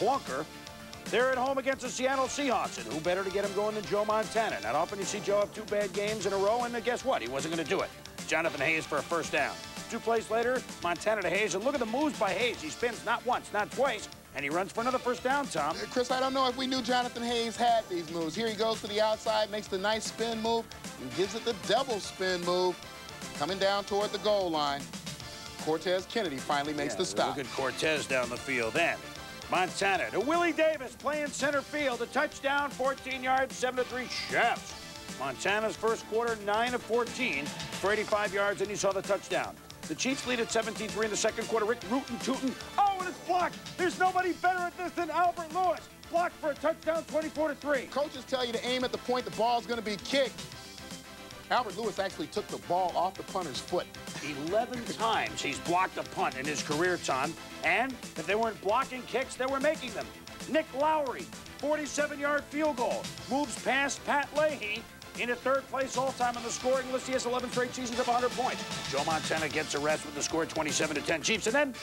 clunker. They're at home against the Seattle Seahawks, and who better to get him going than Joe Montana? Not often you see Joe have two bad games in a row, and guess what? He wasn't going to do it. Jonathan Hayes for a first down. Two plays later, Montana to Hayes, and look at the moves by Hayes. He spins not once, not twice, and he runs for another first down, Tom. Uh, Chris, I don't know if we knew Jonathan Hayes had these moves. Here he goes to the outside, makes the nice spin move, and gives it the double spin move, coming down toward the goal line. Cortez Kennedy finally makes yeah, the stop. Look at Cortez down the field then. Montana to Willie Davis playing center field. A touchdown, 14 yards, 7 to 3 Chiefs. Montana's first quarter, 9 of 14 for 85 yards, and he saw the touchdown. The Chiefs lead at 17-3 in the second quarter. Rick rootin' tootin'. Oh, and it's blocked. There's nobody better at this than Albert Lewis. Blocked for a touchdown, 24 to 3. Coaches tell you to aim at the point the ball's going to be kicked. Albert Lewis actually took the ball off the punter's foot. 11 times he's blocked a punt in his career, Tom. And if they weren't blocking kicks, they were making them. Nick Lowery, 47-yard field goal, moves past Pat Leahy into third place all-time on the scoring list. He has 11 straight seasons of 100 points. Joe Montana gets a rest with the score 27 to 10 Chiefs. And then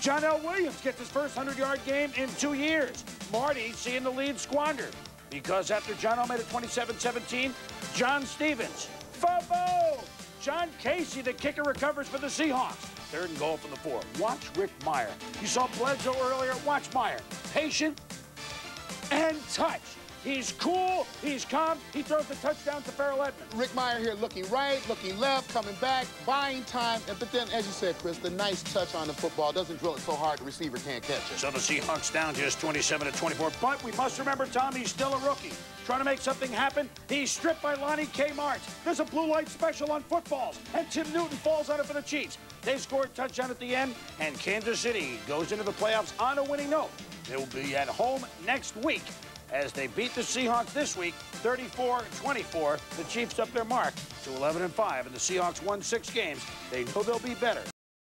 John L. Williams gets his first 100-yard game in two years. Marty seeing the lead squandered because after John it 27-17, John Stephens Fumble! John Kasay, the kicker, recovers for the Seahawks. Third and goal from the four. Watch Rick Mirer. You saw Bledsoe earlier. Watch Meyer. Patient and touch. He's cool. He's calm. He throws the touchdown to Ferrell Edmunds. Rick Mirer here looking right, looking left, coming back, buying time. And, But then, as you said, Chris, the nice touch on the football doesn't drill it so hard the receiver can't catch it. So the Seahawks down just 27 to 24. But we must remember, Tom, he's still a rookie. Trying to make something happen. He's stripped by Lonnie K. Marts. There's a blue light special on footballs. And Tim Newton falls on it for the Chiefs. They score a touchdown at the end. And Kansas City goes into the playoffs on a winning note. They'll be at home next week as they beat the Seahawks this week 34-24. The Chiefs up their mark to 11 and 5 and the Seahawks won 6 games. They know they'll be better